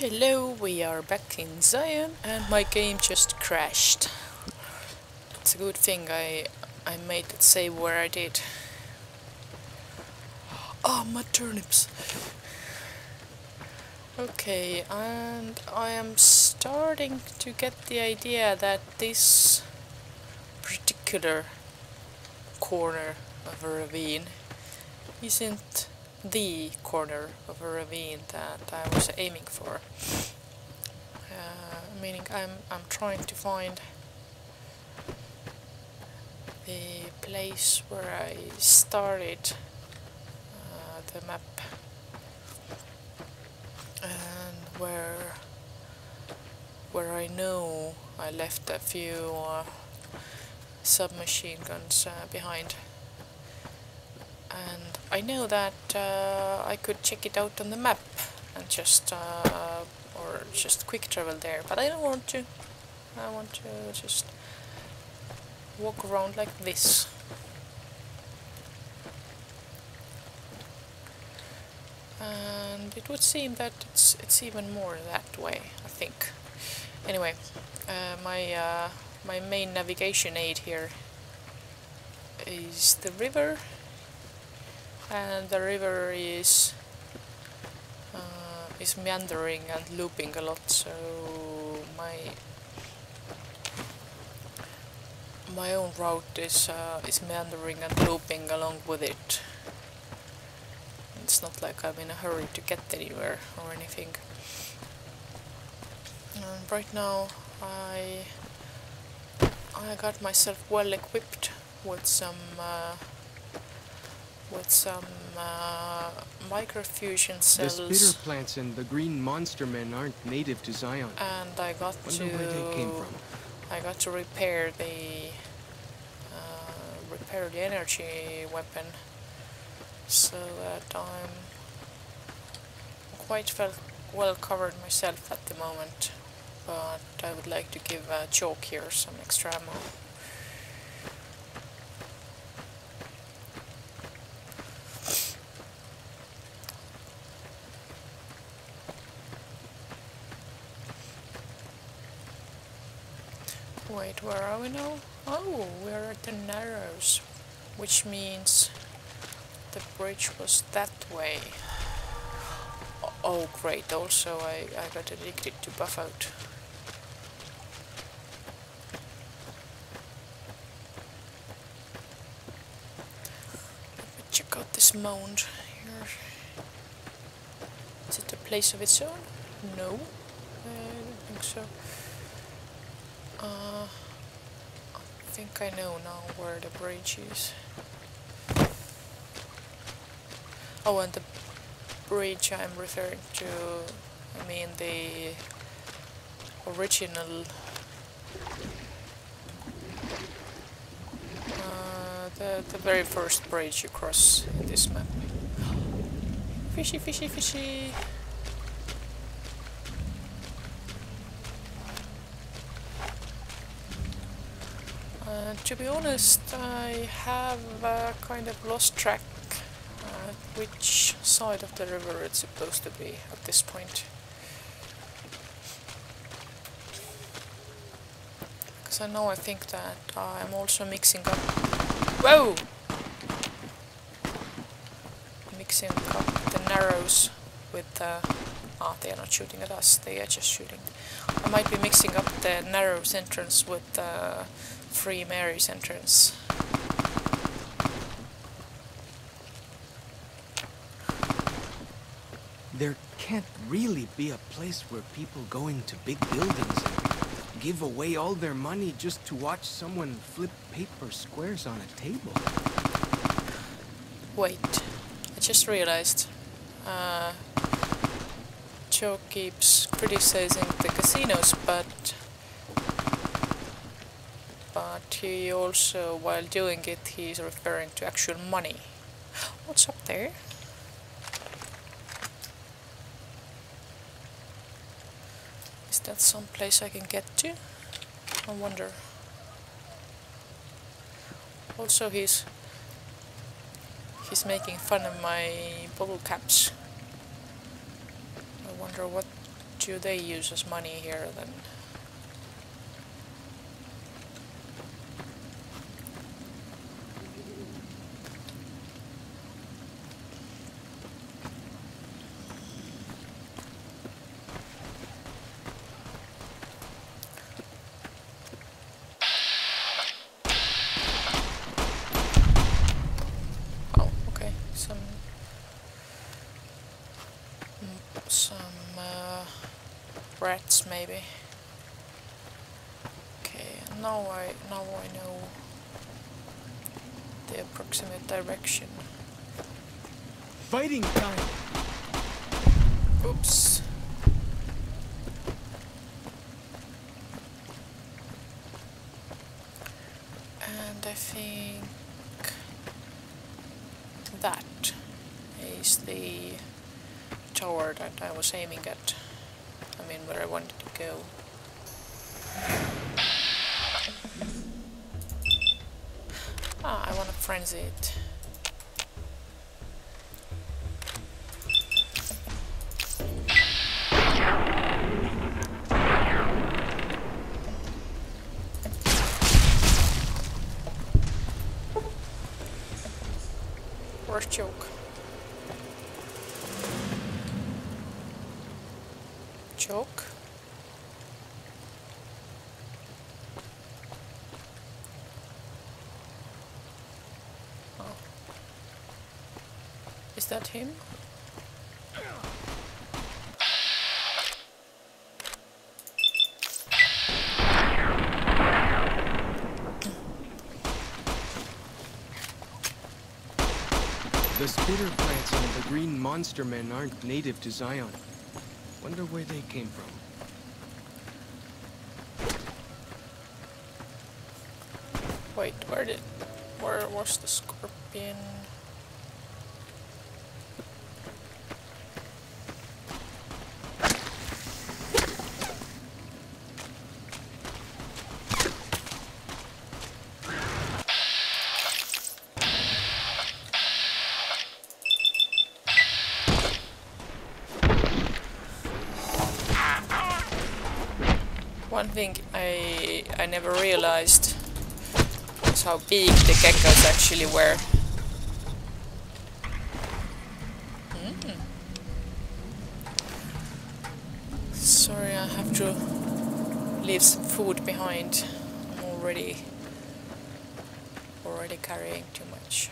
Hello, we are back in Zion and my game just crashed. It's a good thing I I made it save where I did. Oh, my turnips! Okay, and I am starting to get the idea that this particular corner of a ravine isn't the corner of a ravine that I was aiming for. Uh, meaning I'm I'm trying to find the place where I started uh, the map and where where I know I left a few uh, submachine guns uh, behind and I know that uh, I could check it out on the map and just uh, or just quick travel there but I don't want to. I want to just walk around like this. And it would seem that it's it's even more that way I think. Anyway uh, my uh, my main navigation aid here is the river and the river is uh, is meandering and looping a lot so my my own route is uh, is meandering and looping along with it. It's not like I'm in a hurry to get anywhere or anything. And right now I I got myself well equipped with some uh, with some uh, microfusion cells. The spitter plants and the green monster men aren't native to Zion. And I got Wonder to where they came from. I got to repair the uh, repair the energy weapon so that I'm quite well, well covered myself at the moment. But I would like to give uh, Chalk here some extra ammo. Wait, where are we now? Oh, we're at the Narrows, which means the bridge was that way. Oh, great, also I, I got addicted to Buffout. Check out this mound here. Is it a place of its own? No, I don't think so. Uh, think I know now where the bridge is. Oh, and the bridge I'm referring to, I mean the original, uh, the, the very first bridge you cross in this map. Fishy, fishy, fishy! Uh, to be honest, I have uh, kind of lost track uh, which side of the river it's supposed to be at this point. Because I know I think that I'm also mixing up. Whoa! Mixing up the narrows with the. Ah, they are not shooting at us, they are just shooting. I might be mixing up the narrows entrance with the Three Mary's entrance. There can't really be a place where people go into big buildings and give away all their money just to watch someone flip paper squares on a table. Wait, I just realized. Uh, Joe keeps criticizing the casinos, but but he also, while doing it, he's referring to actual money. What's up there? Is that some place I can get to? I wonder. Also, he's he's making fun of my bubble caps. I wonder what do they use as money here then? Oh, okay. Some mm, some uh, rats maybe. Okay, now I now I know the approximate direction. Fighting time! Oops. And I think that is the tower that I was aiming at. I mean, where I wanted to go. Ah, I want to frenzy it. Worst Choke? Choke? Oh. Is that him? The spitter plants and the green monster men aren't native to Zion. Wonder where they came from. Wait, where did... Where was the scorpion? Never realized was how big the geckos actually were. Mm. Sorry, I have to leave some food behind. I'm already already carrying too much.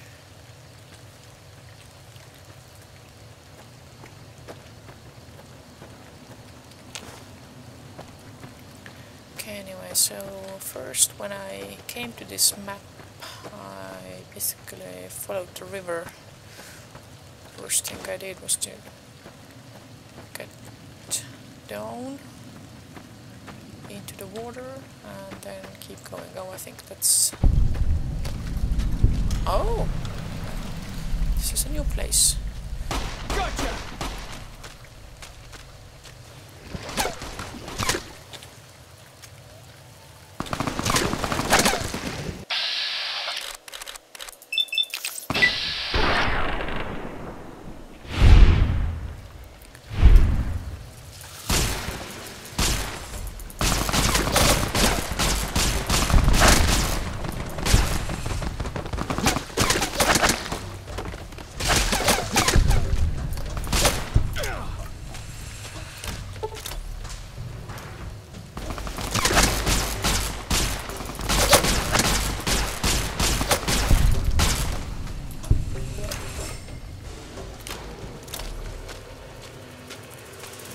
Okay, anyway, so first when I came to this map, I basically followed the river. First thing I did was to get down into the water and then keep going. Oh, I think that's... Oh! This is a new place. Gotcha!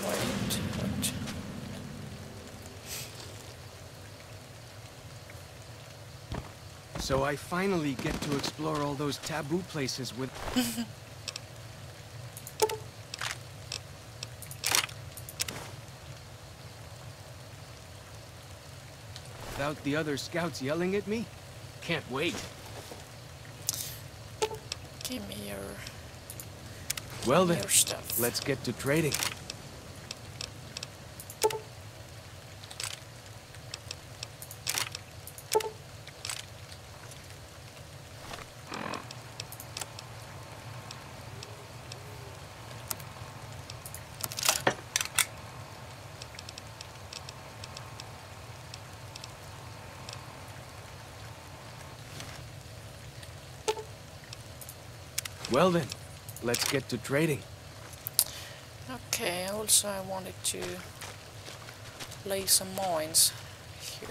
Wait, what? So I finally get to explore all those taboo places with... Without the other scouts yelling at me? Can't wait. Give me your, Well then, your stuff. let's get to trading. Well then, let's get to trading. Okay, also I wanted to lay some mines here.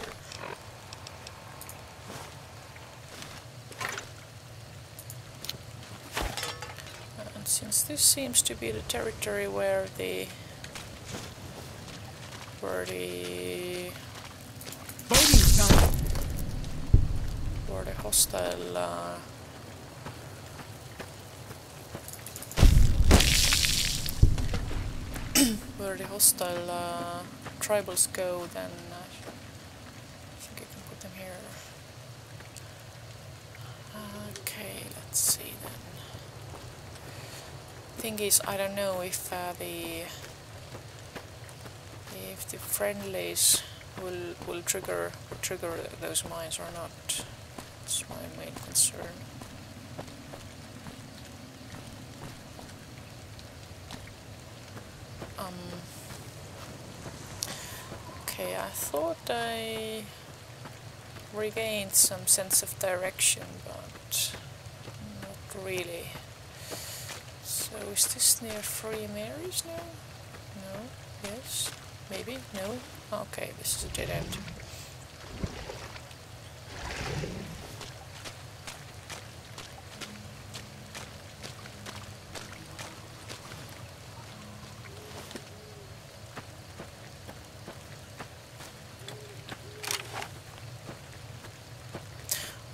And since this seems to be the territory where the where the Fighting where the hostile uh, where the hostile uh, tribals go, then uh, I think I can put them here. Okay, let's see then. Thing is, I don't know if uh, the if the friendlies will will trigger trigger those mines or not. That's my main concern. Um. Okay, I thought I regained some sense of direction, but not really. So is this near Three Mary's now? No? Yes? Maybe? No? Okay, this is a dead end.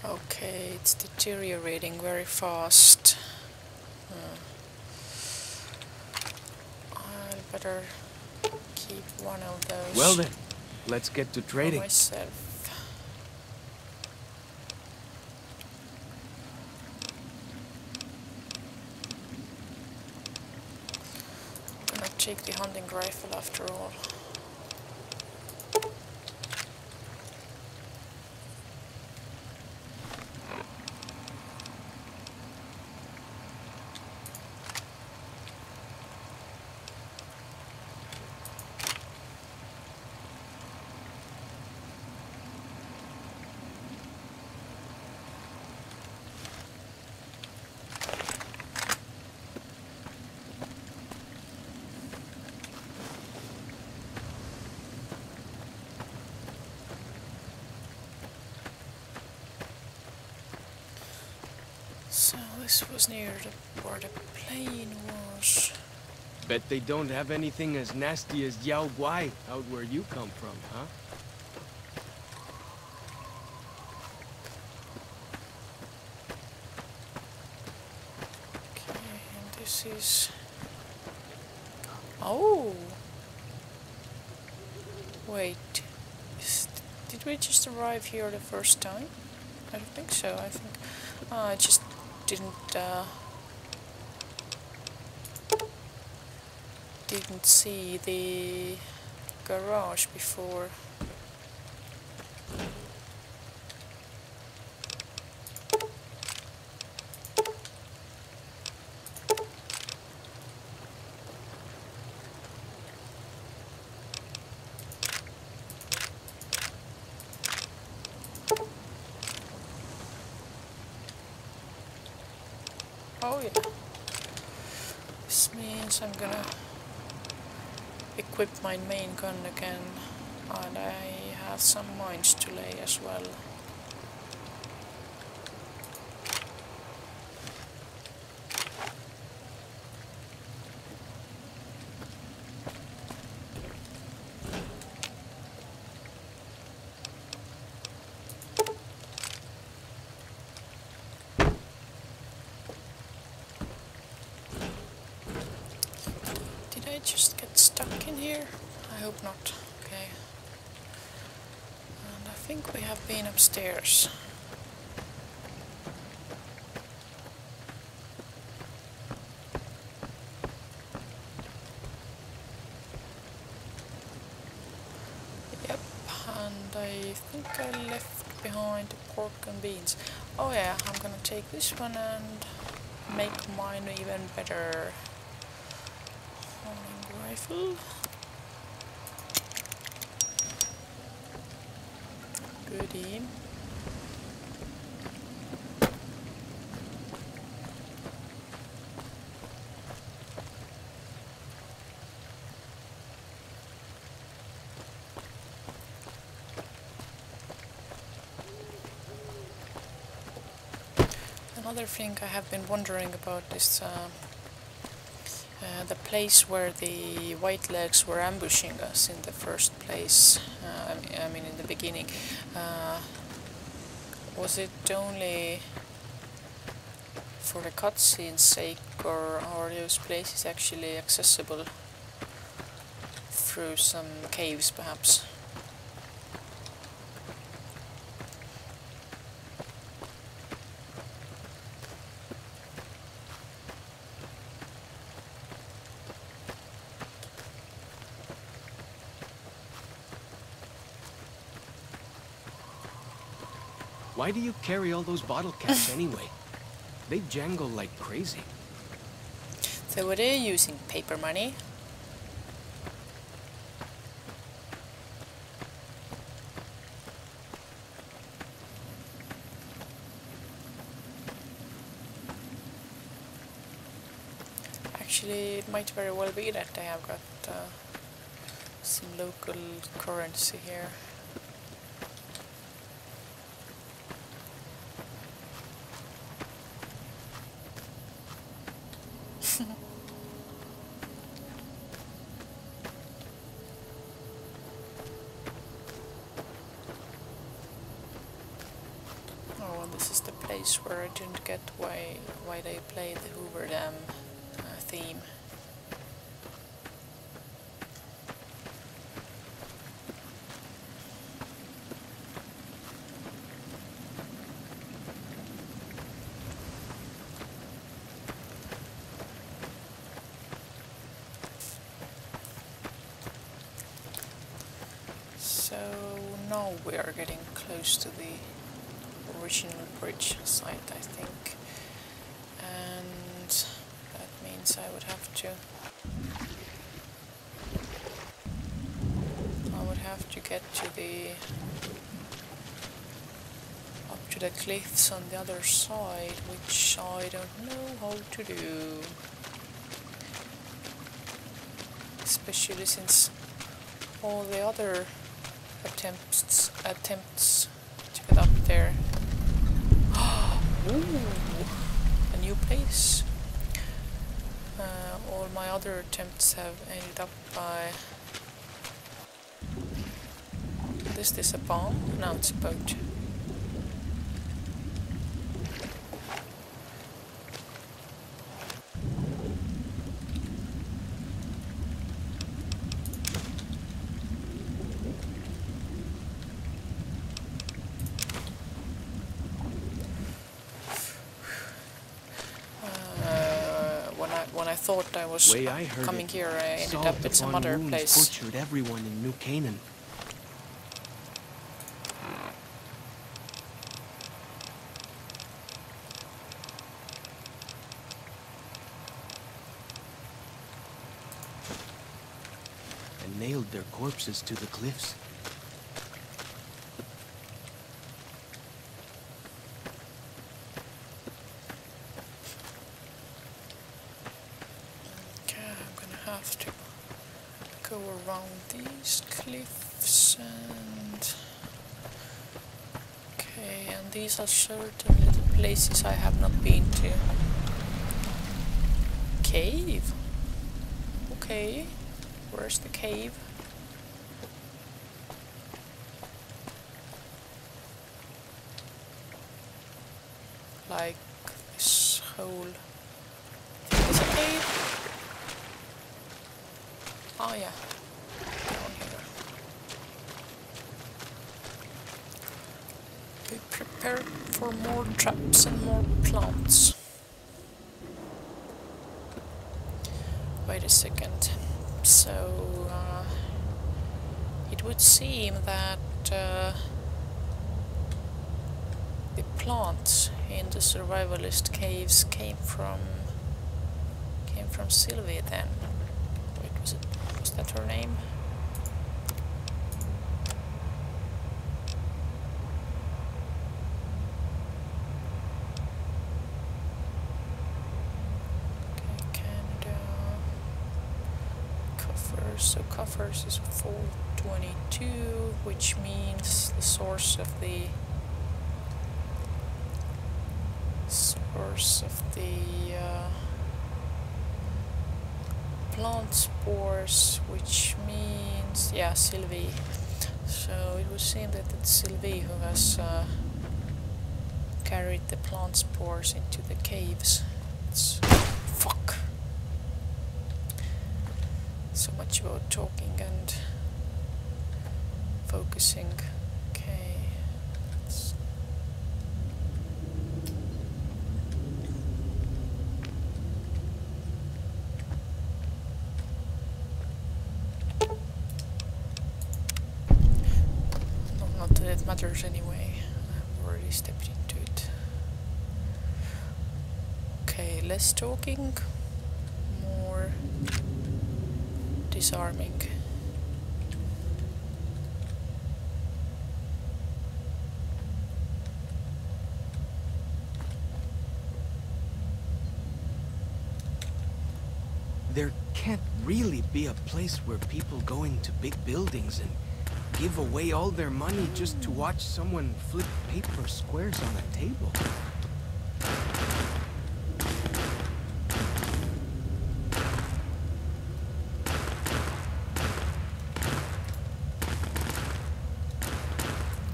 Okay, it's very fast. Hmm. I'll better keep one of those Well then, let's get to trading. myself. Gonna take the hunting rifle after all. So this was near the, where the plane was. Bet they don't have anything as nasty as Yao Guai out where you come from, huh? Okay, and this is. Oh! Wait. Is, did we just arrive here the first time? I don't think so. I think. I just didn't. Uh, didn't see the garage before. Oh yeah. This means I'm gonna equip my main gun again and I have some mines to lay as well. Did I just get stuck in here? I hope not. Okay. And I think we have been upstairs. Yep, and I think I left behind the pork and beans. Oh yeah, I'm gonna take this one and make mine even better. Rifle. Goodie. Another thing I have been wondering about is uh, uh, the place where the white legs were ambushing us in the first place. I mean, in the beginning. Uh, was it only for the cutscene's sake, or are those places actually accessible through some caves, perhaps? Why do you carry all those bottle caps anyway? They jangle like crazy. So what are you using paper money? Actually, it might very well be that they have got uh, some local currency here. Oh, and this is the place where I didn't get why why they play the Hoover Dam uh, theme. So now we are getting close to the original bridge site, I think. And that means I would have to... I would have to get to the... up to the cliffs on the other side, which I don't know how to do. Especially since all the other attempts attempts to get up there Ooh, a new place. Uh, all my other attempts have ended up by... Is this a bomb? No, it's a boat. Uh, when I when I thought I was Way I heard coming it, here, I ended up at some other place. tortured everyone in New Canaan. And nailed their corpses to the cliffs. Okay, I'm gonna have to go around these cliffs and okay, and these are certainly the places I have not been to. Cave. Okay, where's the cave? Like this whole thing is a cave. Oh yeah. Down here. Be prepared for more traps and more plants. Wait a second. So uh, it would seem that uh, the plants in the survivalist caves came from came from Sylvie then. Wait, was it was that her name? Okay. Coffers. So coffers is 422, which means the source of the of the uh, plant spores, which means, yeah, Sylvie. So it would seem that it's Sylvie who has uh, carried the plant spores into the caves. It's fuck. So much about talking and focusing. Okay. let's- No, not that it matters anyway. I've already stepped into it. Okay, less talking, more disarming. There can't really be a place where people go into big buildings and give away all their money just to watch someone flip paper squares on a table.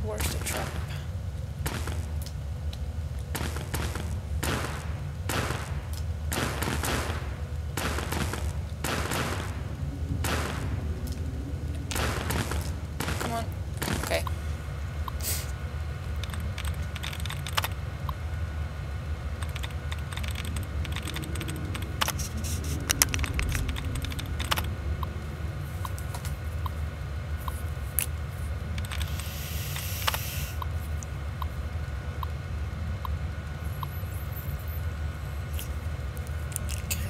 Where's the trap? Come on. Okay.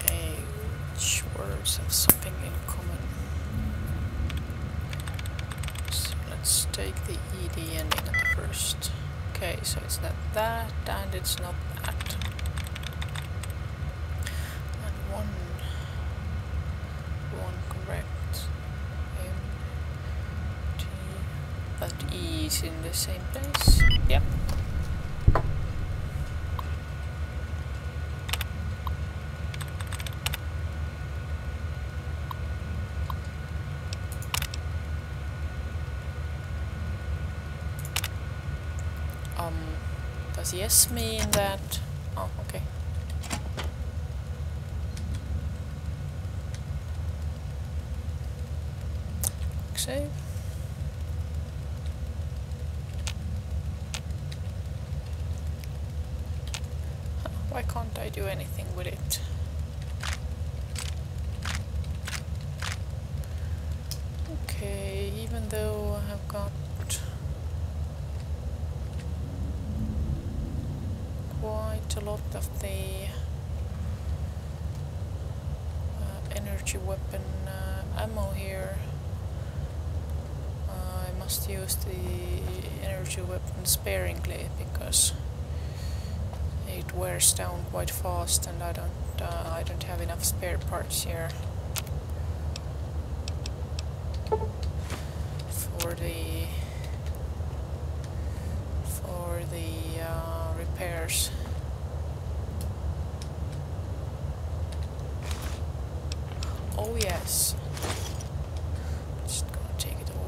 Okay, which words have something in common? So let's take the ed ending at first. Okay, so it's not that and it's not that. And one one correct. M T but E is in the same place. Yep. Um, does yes mean that? Oh, okay. Save. Why can't I do anything with it? Okay, even though I have got a lot of the uh, energy weapon uh, ammo here. Uh, I must use the energy weapon sparingly because it wears down quite fast and I don't uh, I don't have enough spare parts here for the for the uh, repairs. Oh yes. Just gonna take it all.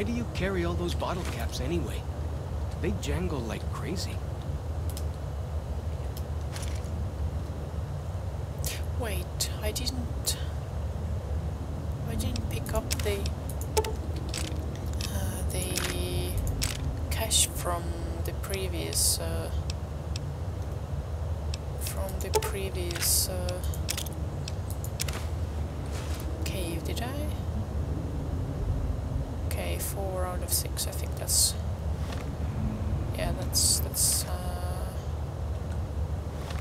Why do you carry all those bottle caps anyway? They jangle like crazy. Wait, I didn't. I didn't pick up the uh, the cash from the previous uh, from the previous uh, cave. Did I? Okay, four out of six. I think that's. Yeah, that's that's. Uh,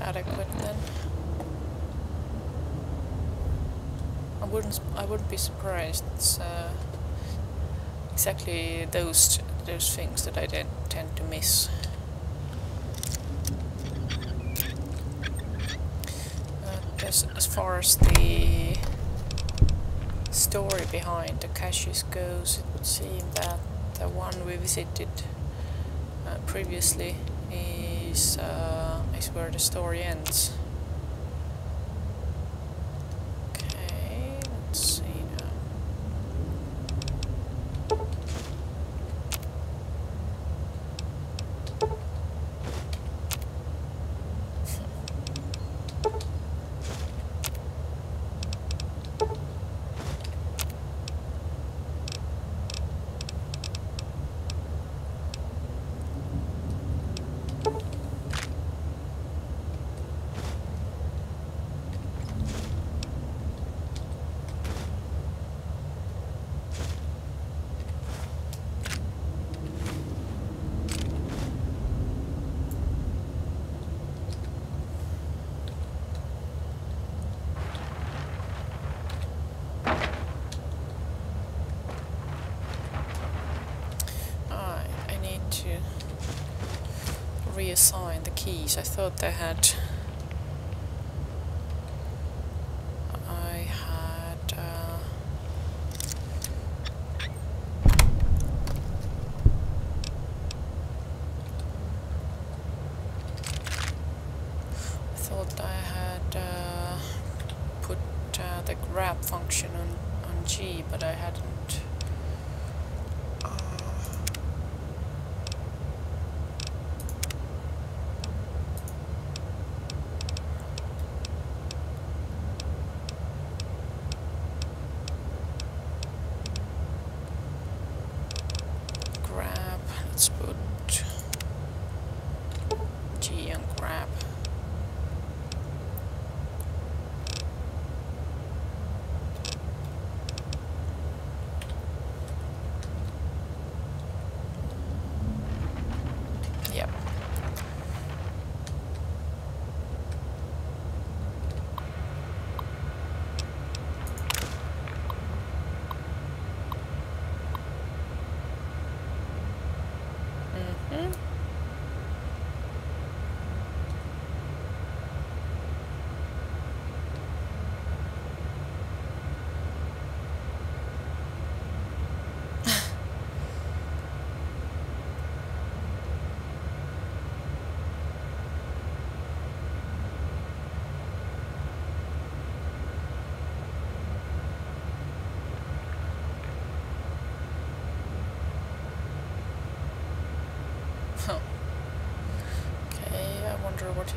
adequate then. I wouldn't I wouldn't be surprised. It's uh, exactly those those things that I tend to miss. But as, as far as the story behind the caches goes, it would seem that the one we visited uh, previously is uh, is where the story ends.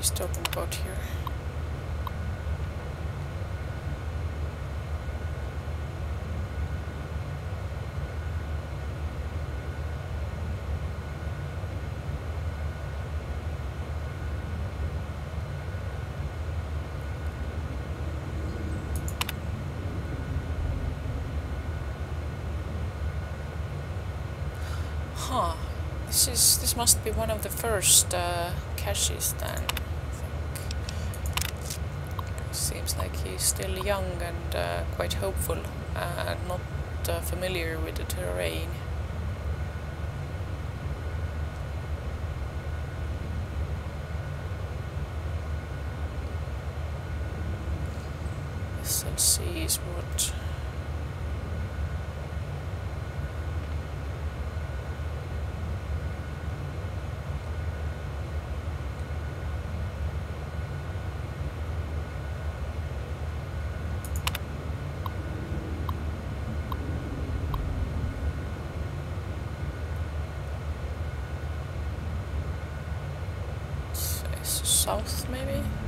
He's talking about here. Huh. This is this must be one of the first uh, caches then. Seems like he's still young and uh, quite hopeful and not uh, familiar with the terrain. SLC is what south, maybe?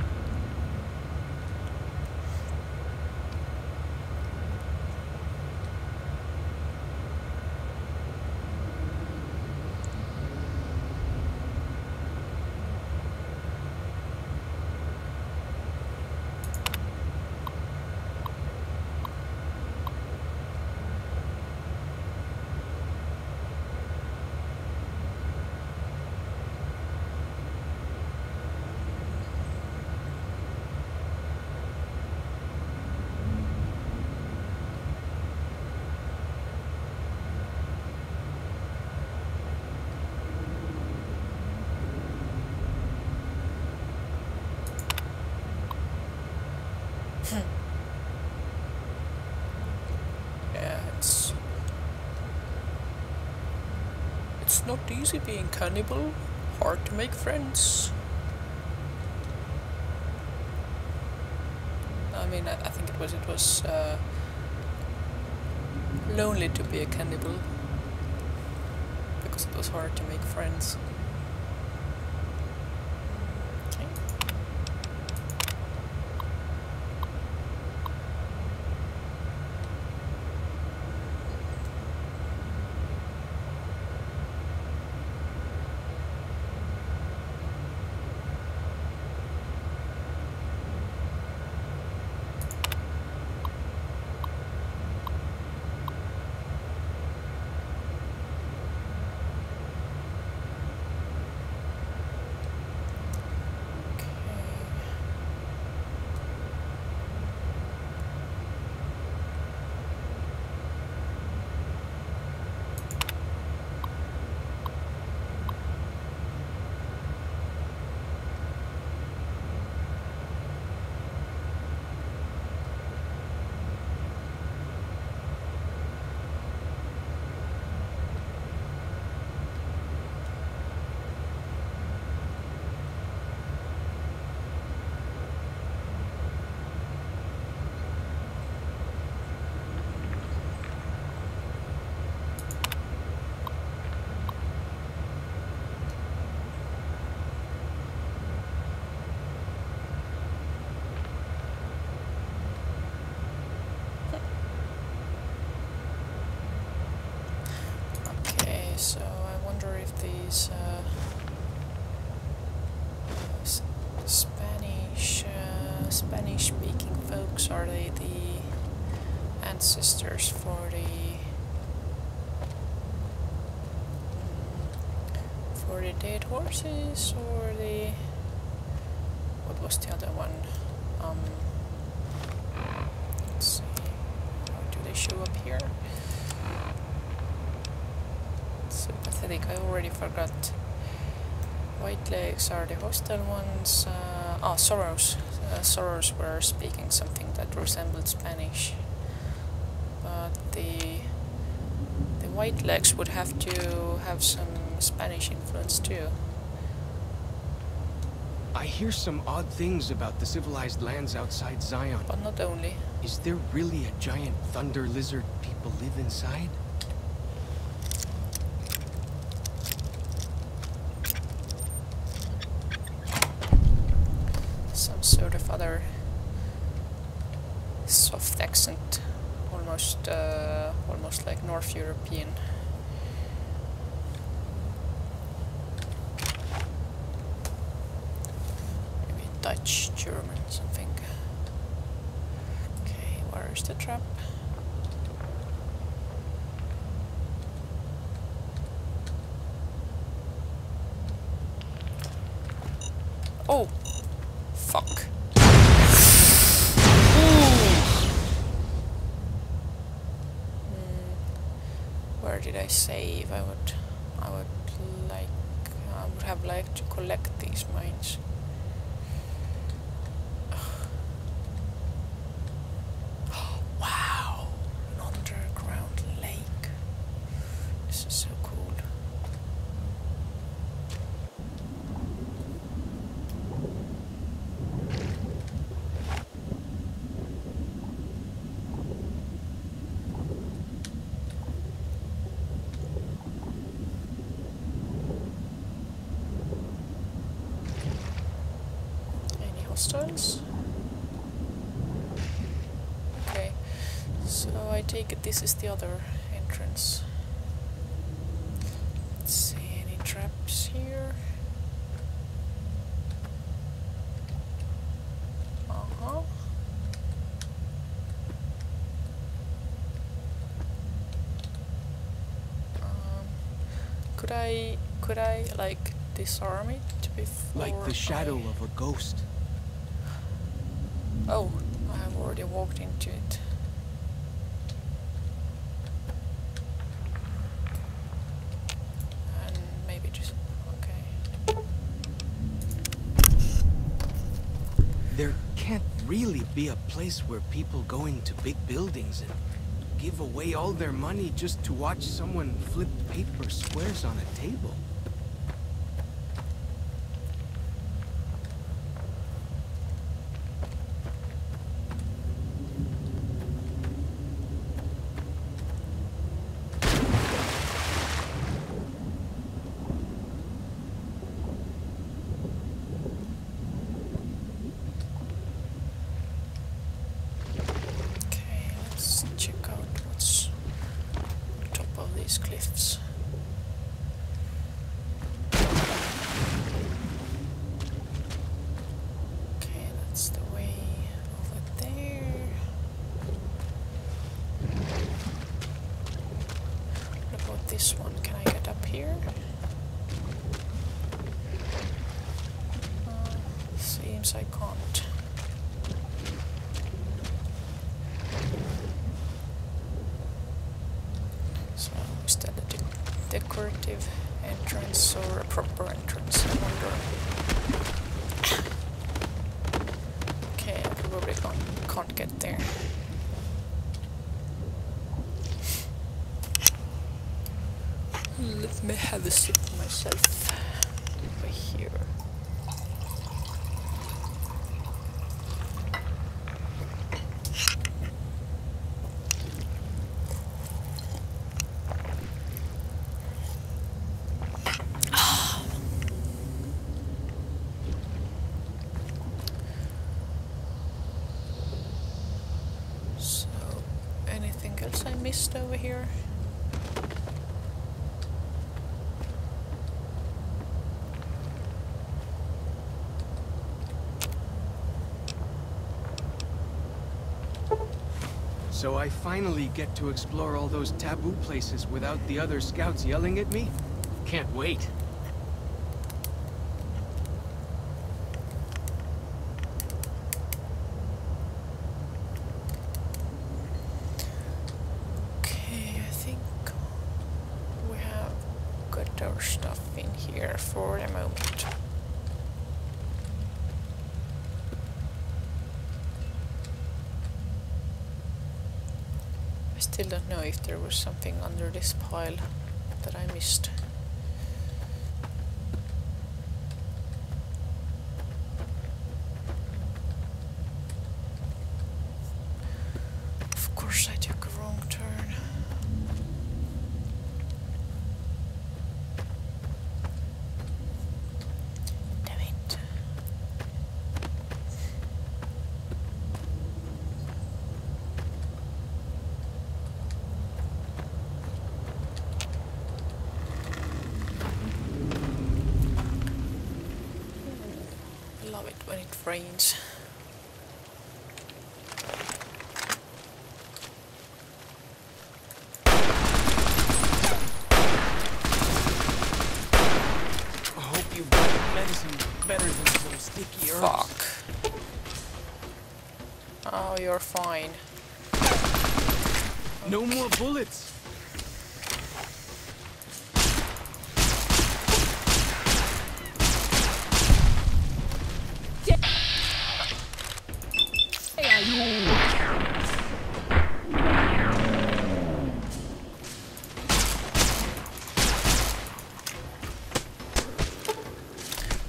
It's not easy being cannibal. Hard to make friends. I mean, I, I think it was it was uh, lonely to be a cannibal because it was hard to make friends. Okay. Okay. Okay, so I wonder if these uh, s- Spanish uh, Spanish-speaking are they the ancestors for the for the dead horses or the what was the other one? Um, let's see. Do they show up here? So pathetic, I already forgot. White legs are the hostile ones. Uh, oh, sorrows Uh, Sorrows were speaking something that resembled Spanish. But the the white legs would have to have some Spanish influence too. I hear some odd things about the civilized lands outside Zion. But not only. Is there really a giant thunder lizard people live inside? some sort of other soft accent, almost uh, almost like North European. Maybe Dutch, German, something. Okay, where is the trap? Oh, fuck. Hmm, Where did I save? I would, I would like, I would have liked to collect these mines. wow, an underground lake. This is so cool. Hostiles? Okay, so I take it this is the other entrance. Let's see, any traps here? Uh huh. Um, could I, could I like disarm it before? Like the shadow I- of a ghost. Oh, I have already walked into it. And maybe just okay. There can't really be a place where people go into big buildings and give away all their money just to watch someone flip paper squares on a table. Okay, let's check out what's on top of these cliffs. Okay, that's the way over there. What about this one? Can I get up here? Uh, seems I can't. So is that a de- decorative entrance or a proper entrance? I wonder. Okay, I probably can't, can't get there. Let me have a sip myself over here. Ah. So, anything else I missed over here? So I finally get to explore all those taboo places without the other scouts yelling at me? Can't wait. Okay, I think we have got our stuff in here for the moment. I still don't know if there was something under this pile that I missed. Of course, I took a wrong turn. Damn it. I love it when it rains. I hope you brought medicine better than some sticky herbs. Fuck. Oh, you're fine. No more bullets!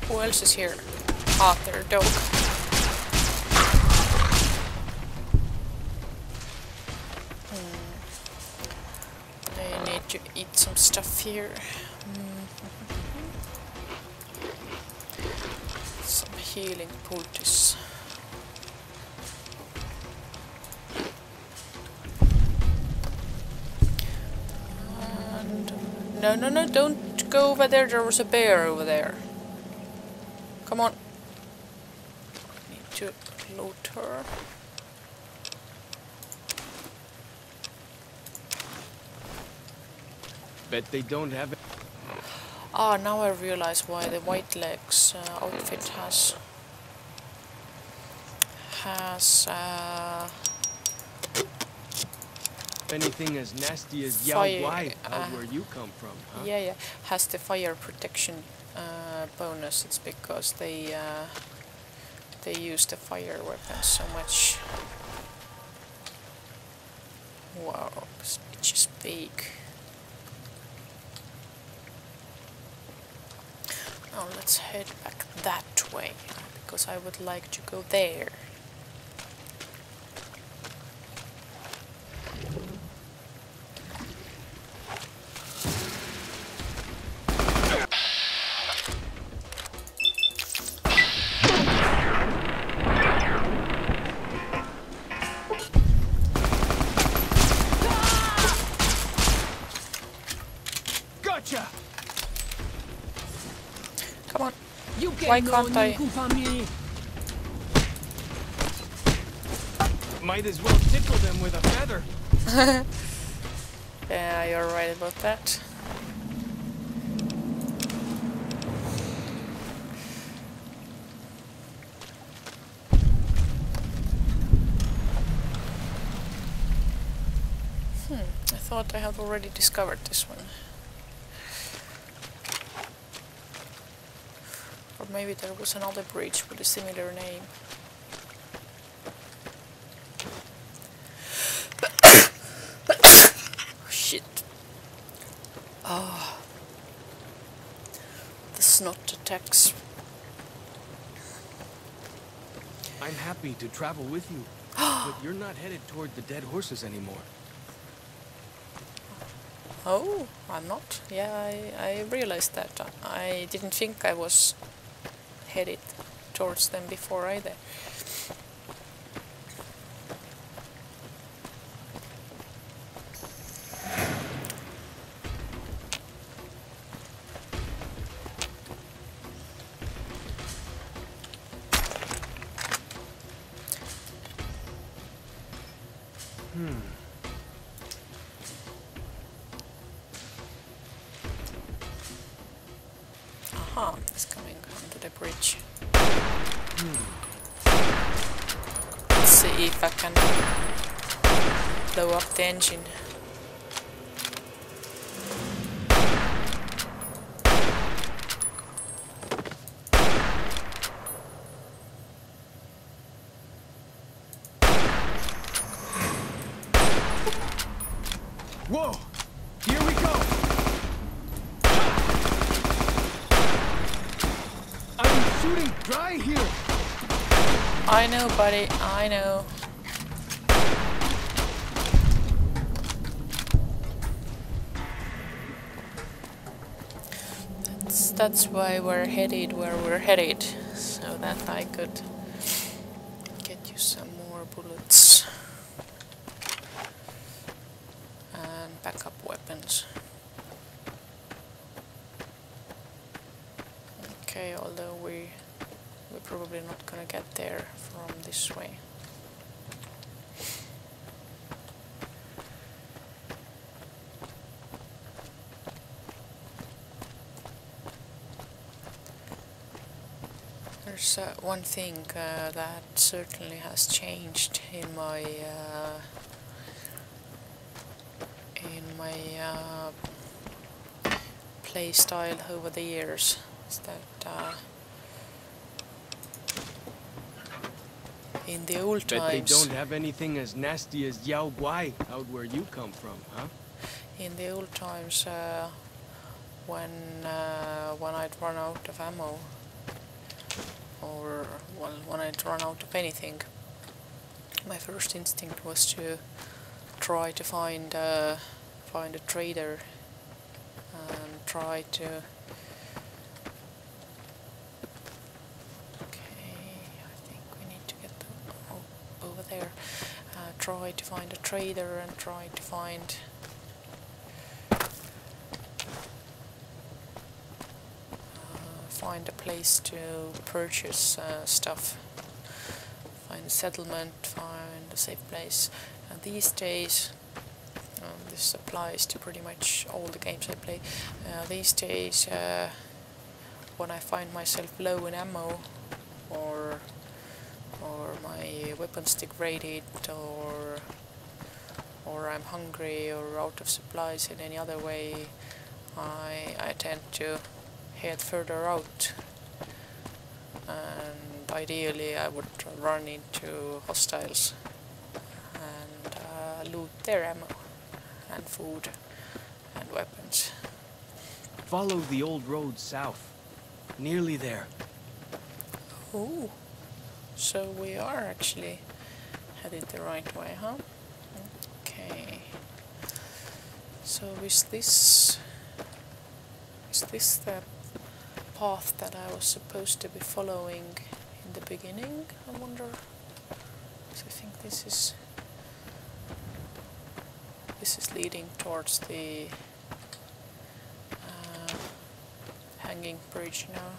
Who else is here? Their dog. Hmm. I need to eat some stuff here. Hmm. Some healing poultice. No, no, no! Don't go over there. There was a bear over there. Come on. Need to load her. Bet they don't have it. Ah, now I realize why the white legs uh, outfit has has uh, anything as nasty as Yao Guai out uh, where you come from, huh? yeah yeah has the fire protection uh, bonus. It's because they uh, they use the fire weapons so much. Wow, bitch is big. Now let's head back that way, because I would like to go there. Why can can't I- Might as well tickle them with a feather. Yeah, you're right about that. Hmm, I thought I had already discovered this one. Or maybe there was another bridge with a similar name. Shit. Oh. The snot attacks. I'm happy to travel with you, but you're not headed toward the dead horses anymore. Oh, I'm not. Yeah, I, I realized that. I didn't think I was headed towards them before either. Engine. Whoa! Here we go! I'm shooting dry here! I know, buddy, I know. That's, why we're headed where we're headed, so that I could get you some more bullets and backup weapons. Okay, although we we're probably not gonna get there from this way. There's uh, one thing uh, that certainly has changed in my uh, in my uh, play style over the years. Is that uh, in the old Bet they times, don't have anything as nasty as Yao Guai out where you come from, huh? in the old times, uh, when uh, when I'd run out of ammo, or well, when I'd run out of anything, my first instinct was to try to find find a trader and try to. Okay, I think we need to get oh, over there. Uh, try to find a trader and try to find. uh, Find a place to purchase uh, stuff. Find a settlement, find a safe place. And these days, um, this applies to pretty much all the games I play. Uh, these days, uh, when I find myself low in ammo, or or my weapons degraded or or I'm hungry or out of supplies in any other way, I I tend to head further out. And ideally, I would run into hostiles and uh, loot their ammo and food and weapons. Follow the old road south. Nearly there. Oh, so we are actually headed the right way, huh? Okay. So is this is this the path that I was supposed to be following in the beginning? I wonder. So I think this is this is leading towards the uh, hanging bridge now.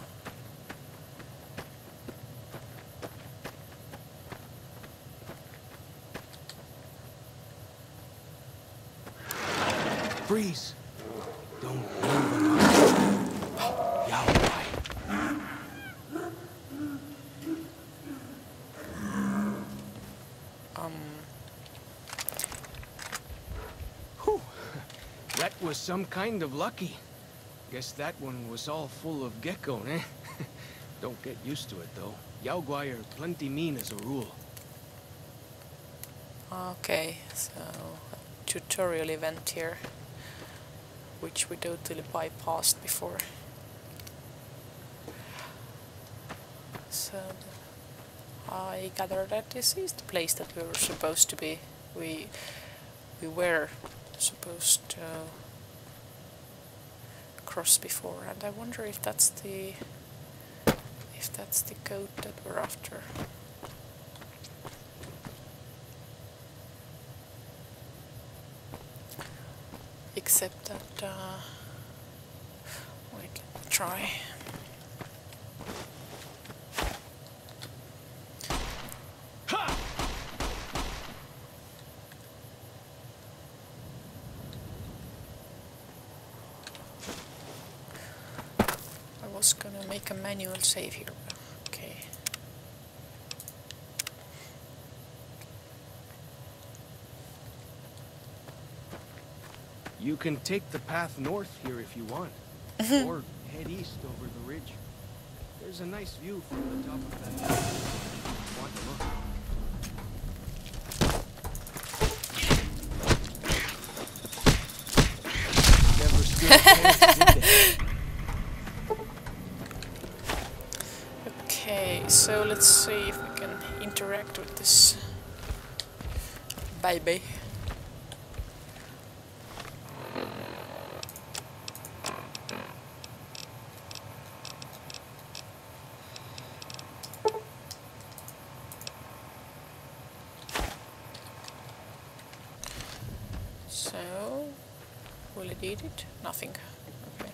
Freeze! Don't move an arm. Yao Guai. Um, Whew. That was some kind of lucky. Guess that one was all full of gecko, eh? Don't get used to it, though. Yao Guai are plenty mean as a rule. Okay, so tutorial event here, which we totally bypassed before. So I gather that this is the place that we were supposed to be. We we were supposed to cross before, and I wonder if that's the if that's the goat that we're after. except that uh, wait let me try I was gonna make a manual save here okay You can take the path north here if you want. or head east over the ridge. There's a nice view from the top of that. Want to look? Never stood a chance, did they? Okay, so let's see if we can interact with this baby. So, will it? Nothing. Okay.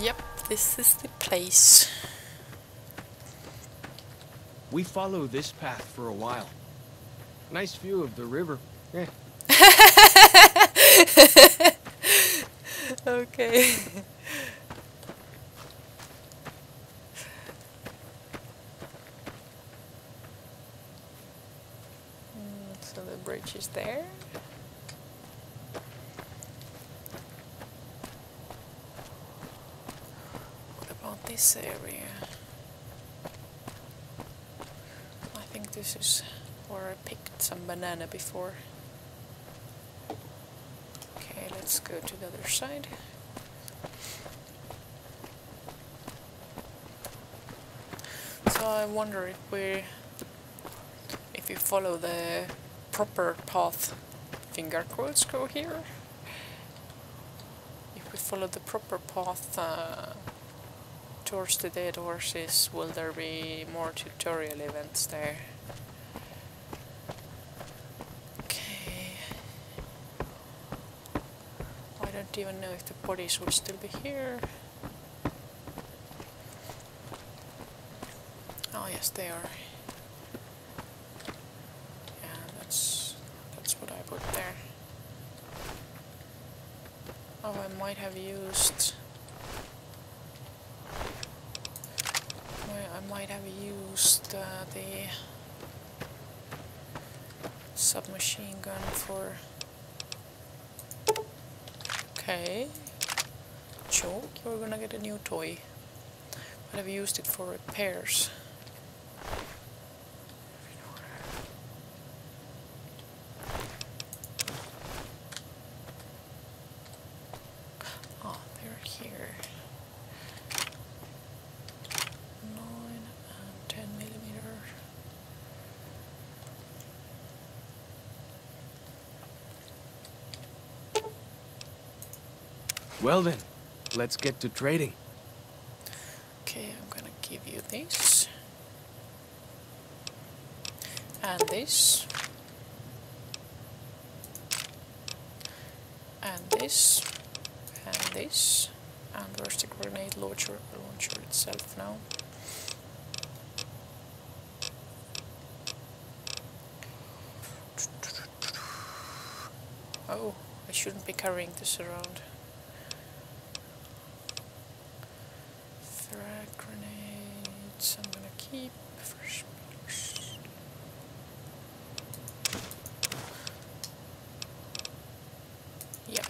Yep, this is the place. We follow this path for a while. Nice view of the river. Eh, Okay. Mm, so the bridge is there. What about this area? I think this is where I picked some banana before. Okay, let's go to the other side. So I wonder if we, if you follow the proper path, finger quotes go here. If we follow the proper path uh, towards the dead horses, will there be more tutorial events there? Okay. I don't even know if the bodies will still be here. Oh yes, they are. That's that's what I put there. Oh, I might have used. I I might have used uh, the submachine gun for. Okay. Chalk, you're gonna get a new toy. But I've used it for repairs. Well then, let's get to trading. Okay, I'm gonna give you this. And this. And this. And this. And where's the grenade launcher, launcher itself now? Oh, I shouldn't be carrying this around. Frag grenades, I'm gonna keep fresh pillars. Yep.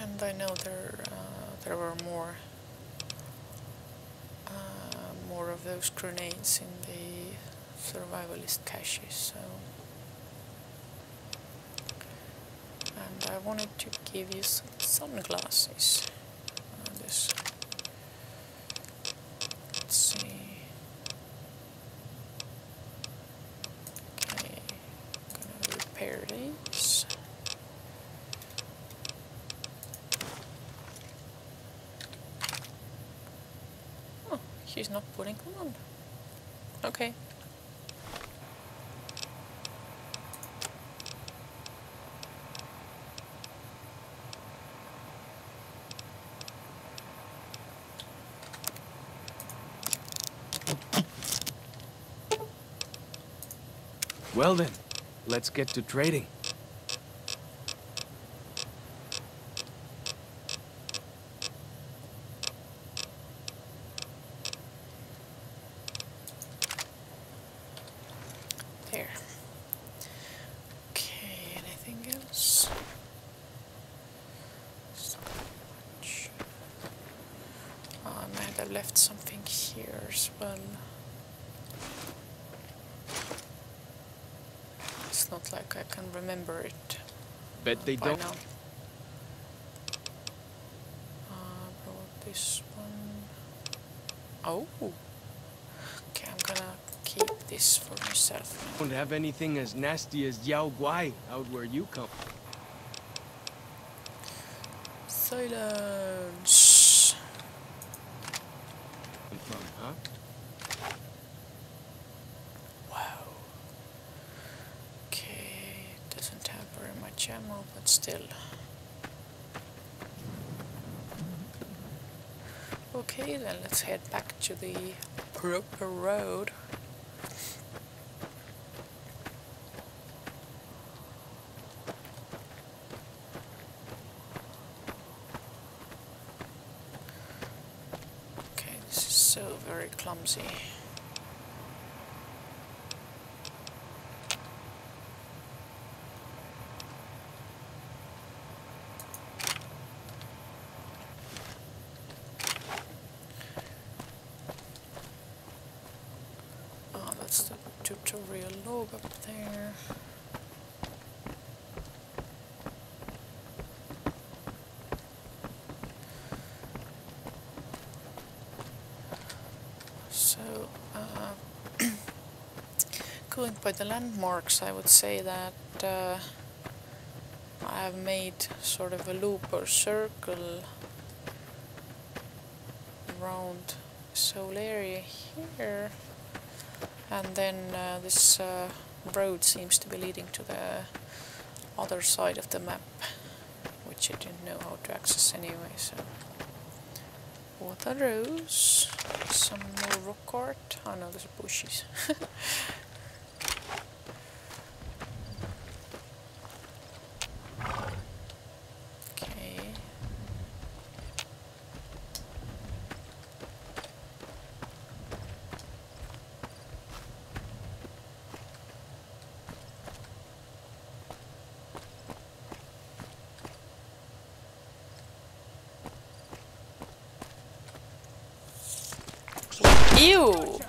And I know there uh, there were more uh, more of those grenades in the survivalist caches, so and I wanted to give you some sunglasses on this. Let's see. Okay, gonna repair these. Oh, she's not putting them on. Okay. Well then, let's get to trading. There. Okay, anything else? So much. Oh, I might have left something here as well. It's not like I can remember it Bet they by don't. now. Uh, this one. Oh. Okay, I'm gonna keep this for myself. Don't have anything as nasty as Yao Guai out where you come. Silence. from, huh? Wow. Okay, doesn't have very much ammo, but still. Okay, then let's head back to the proper road. Okay, this is so very clumsy. Oh, that's the tutorial log up there. So, uh, going by the landmarks, I would say that uh, I have made sort of a loop or circle around whole area here. And then uh, this uh, road seems to be leading to the other side of the map, which I didn't know how to access anyway, so. What are those? Some more rock art? Oh no, those are bushes. okay. Ew!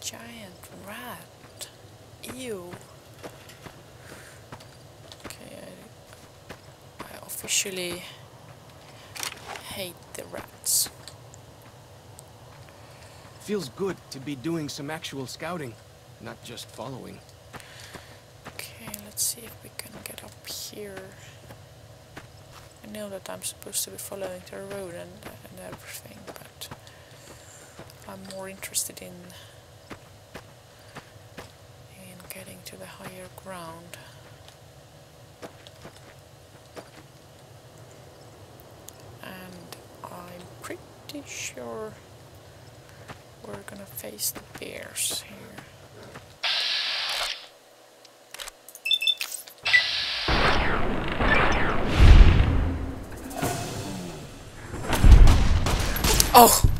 Giant rat. Ew. Okay, I, I hate the rats. Feels good to be doing some actual scouting, not just following. Okay, let's see if we can get up here. I know that I'm supposed to be following the road and, and everything, but I'm more interested in in getting to the higher ground. And I'm sure we're gonna face the bears here. Oh!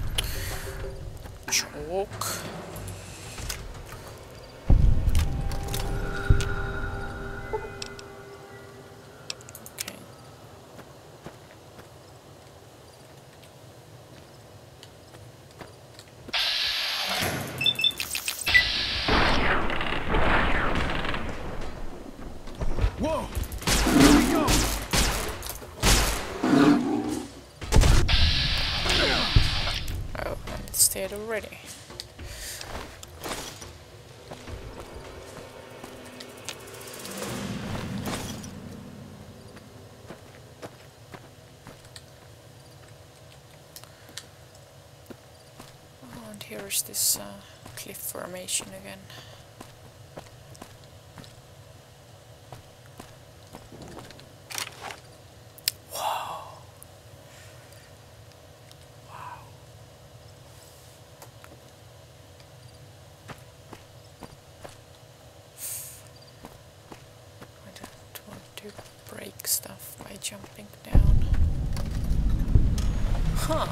Oh, and here's this uh, cliff formation again. Wow. Wow. I don't want to break stuff by jumping down. Huh.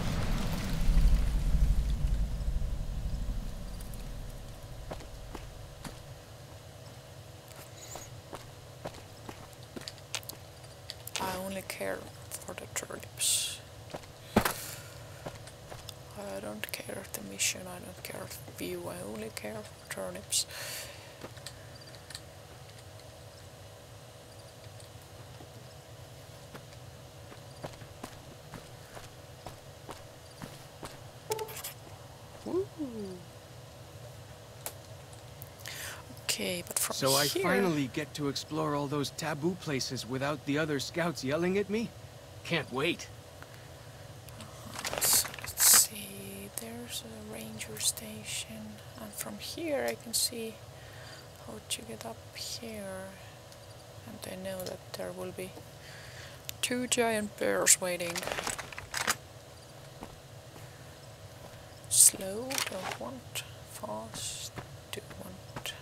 I only care for the turnips. I don't care the mission, I don't care the care for turnips. Okay, but from So I here... finally get to explore all those taboo places without the other scouts yelling at me? Can't wait. So let's see, there's a ranger station, and from here I can see how to get up here. And I know that there will be two giant bears waiting. Slow, don't want. Fast, do want.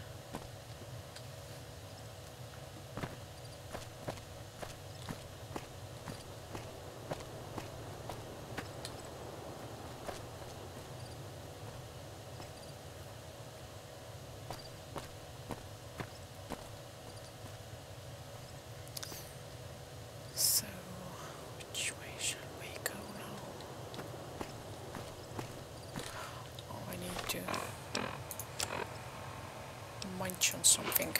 So, which way should we go now? Oh, I need to munch on something.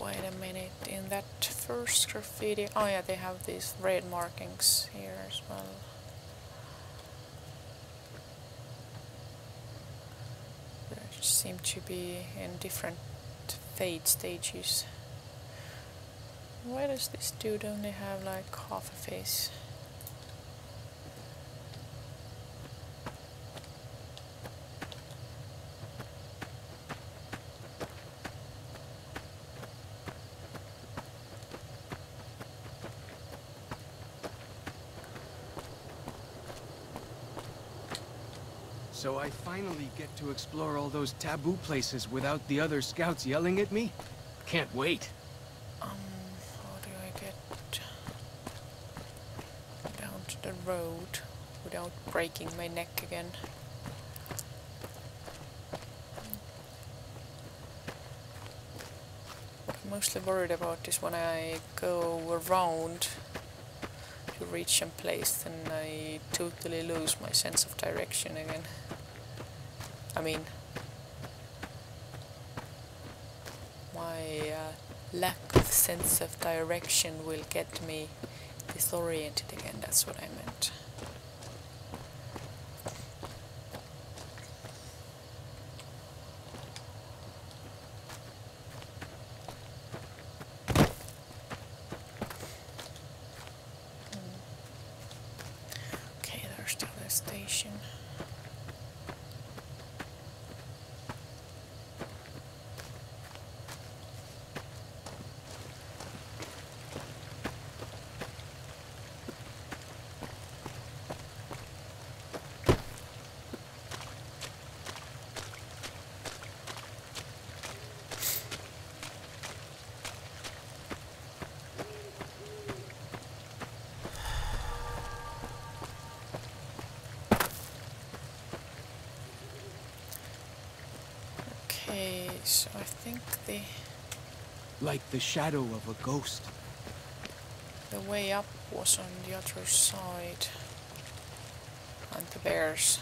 Wait a minute, that first graffiti, oh yeah, they have these red markings here as well. They seem to be in different fade stages. Why does this dude only have like half a face? So I finally get to explore all those taboo places without the other scouts yelling at me? Can't wait. Um, how do I get down to the road without breaking my neck again? I'm mostly worried about is when I go around to reach some place then I totally lose my sense of direction again. I mean my uh, lack of sense of direction will get me disoriented again, that's what I meant. Okay, there's the other station. Okay, so I think the Like the shadow of a ghost. the way up was on the other side. And the bears.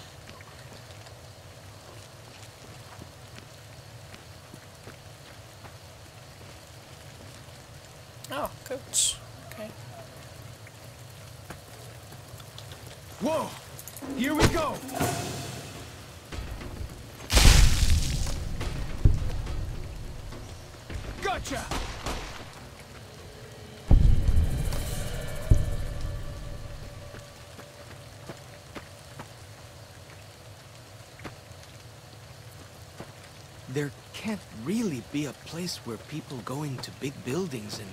Be a place where people go into big buildings and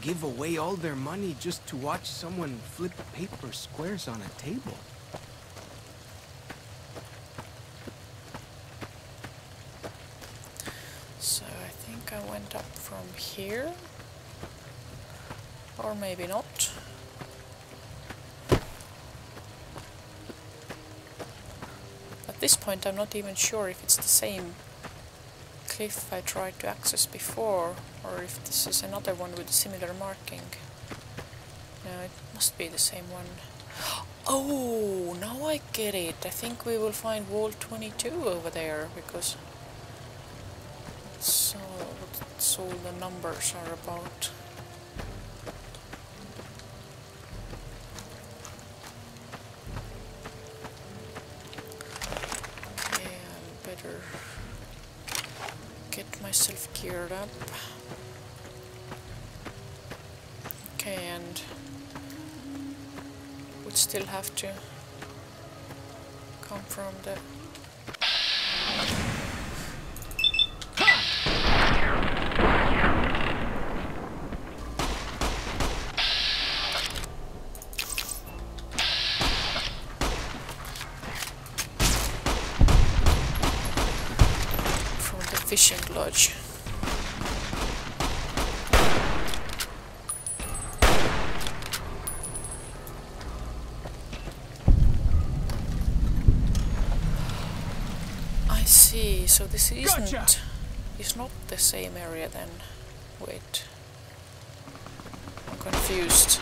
give away all their money just to watch someone flip paper squares on a table. So I think I went up from here. Or maybe not. At this point I'm not even sure if it's the same cliff I tried to access before or if this is another one with a similar marking. No, it must be the same one. Oh, now I get it. I think we will find wall 22 over there because all, that's uh, all the numbers are about. Have to come from the fishing lodge. I see, so this isn't Gotcha! is not the same area then. Wait. I'm confused.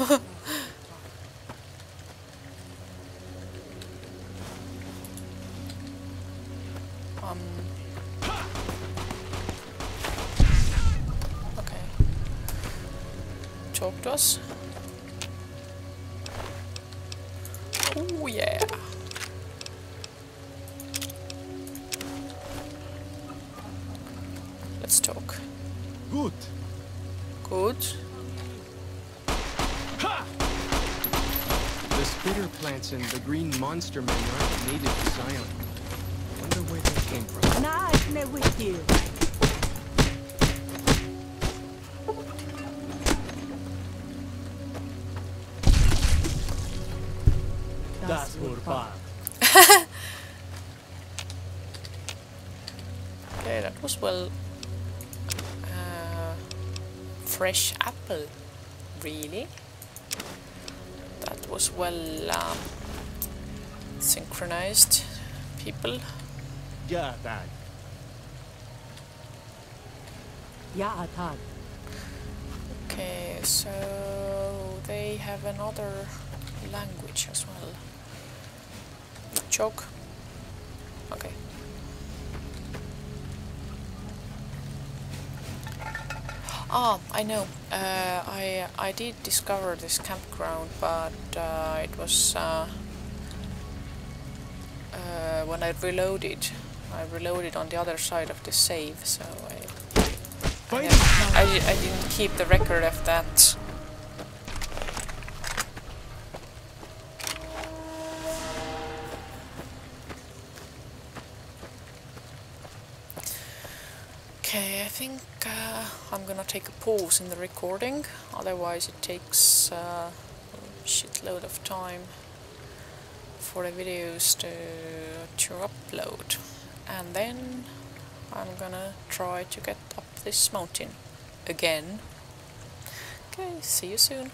um. Okay. Talk to us. Oh yeah. Let's talk. Good. Good. Ha! The spitter plants and the green monster men aren't native to Zion. Wonder where they came from. Nice with you. Das. Okay, that was well uh, fresh apple. Really? That was well um, synchronized, people. Yeah, that. Ja atad. Okay, so they have another language as well. Chalk. Okay. Ah, I know. Uh, I I did discover this campground, but uh, it was uh, uh, when I reloaded. I reloaded on the other side of the save, so I I, I, I didn't keep the record of that. Okay, I think uh, I'm gonna take a pause in the recording, otherwise it takes uh, a shitload of time for the videos to, to upload. And then I'm gonna try to get up this mountain again. Okay, see you soon.